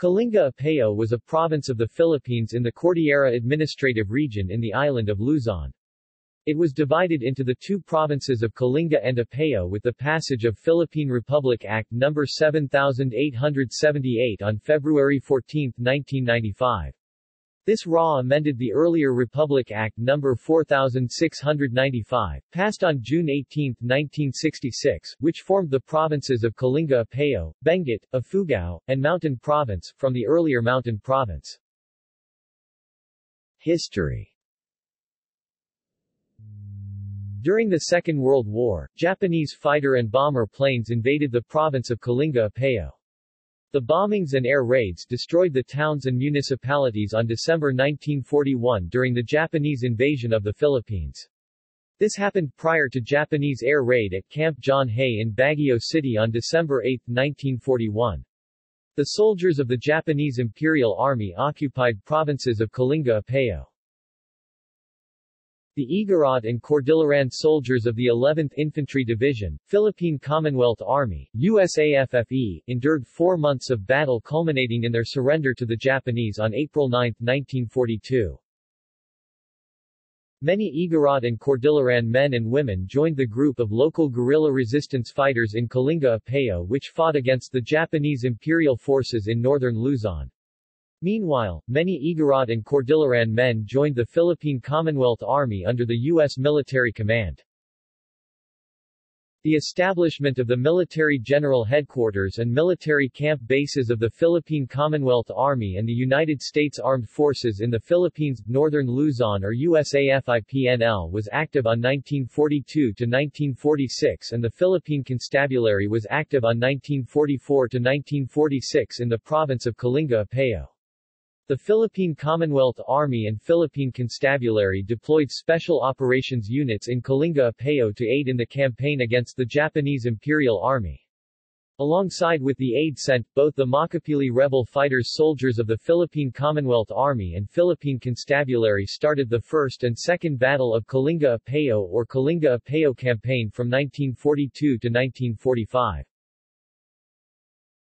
Kalinga Apayao was a province of the Philippines in the Cordillera Administrative Region in the island of Luzon. It was divided into the two provinces of Kalinga and Apayao with the passage of Philippine Republic Act No. 7878 on February 14, 1995. This RA amended the earlier Republic Act No. 4695, passed on June 18, 1966, which formed the provinces of Kalinga Apayao, Benguet, Ifugao, and Mountain Province, from the earlier Mountain Province. History During the Second World War, Japanese fighter and bomber planes invaded the province of Kalinga Apayao. The bombings and air raids destroyed the towns and municipalities on December 1941 during the Japanese invasion of the Philippines. This happened prior to Japanese air raid at Camp John Hay in Baguio City on December 8, 1941. The soldiers of the Japanese Imperial Army occupied provinces of Kalinga Apayao. The Igorot and Cordilleran soldiers of the 11th Infantry Division, Philippine Commonwealth Army, USAFFE, endured four months of battle culminating in their surrender to the Japanese on April 9, 1942. Many Igorot and Cordilleran men and women joined the group of local guerrilla resistance fighters in Kalinga Apayao which fought against the Japanese imperial forces in northern Luzon. Meanwhile, many Igorot and Cordilleran men joined the Philippine Commonwealth Army under the U.S. military command. The establishment of the Military General Headquarters and military camp bases of the Philippine Commonwealth Army and the United States Armed Forces in the Philippines, Northern Luzon or USAFIPNL was active on 1942 to 1946 and the Philippine Constabulary was active on 1944 to 1946 in the province of Kalinga Apayao. The Philippine Commonwealth Army and Philippine Constabulary deployed Special Operations Units in Kalinga Apayao to aid in the campaign against the Japanese Imperial Army. Alongside with the aid sent, both the Makapili rebel fighters soldiers of the Philippine Commonwealth Army and Philippine Constabulary started the First and Second Battle of Kalinga Apayao or Kalinga Apayao Campaign from 1942 to 1945.